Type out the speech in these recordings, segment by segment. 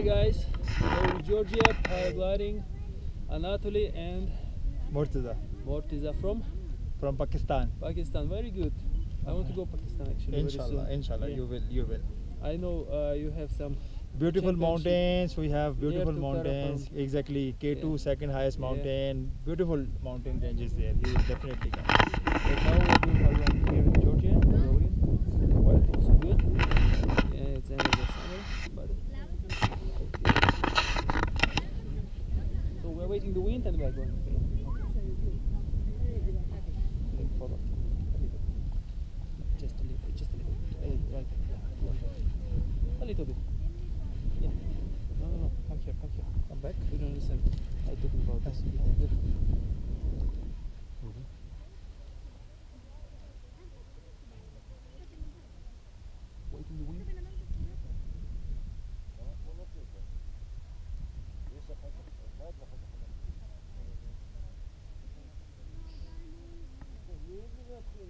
Hey guys, Georgia, paragliding, Anatoly and Mortiza. Mortiza from? From Pakistan. Pakistan, very good. I want to go Pakistan actually. Inshallah, inshallah, yeah. you will, you will. I know uh, you have some beautiful mountains. We have beautiful mountains. Karapan. Exactly, K2 yeah. second highest mountain. Yeah. Beautiful mountain ranges there. You will definitely come. Now we're doing here in Georgia. em the wind and we're going.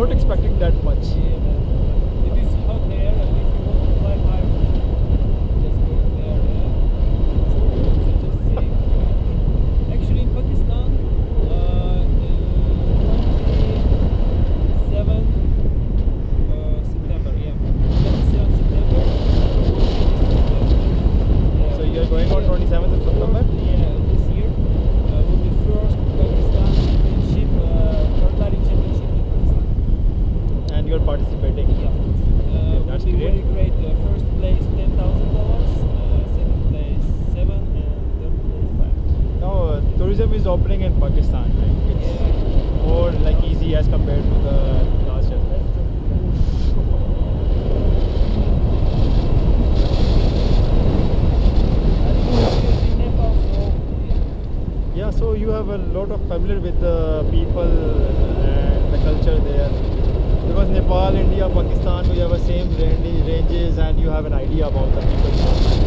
not expecting that much. is opening in Pakistan. It's yeah. more like easy as compared to the last year. Yeah, so you have a lot of familiar with the people and the culture there. Because Nepal, India, Pakistan, we have the same ranges and you have an idea about the people.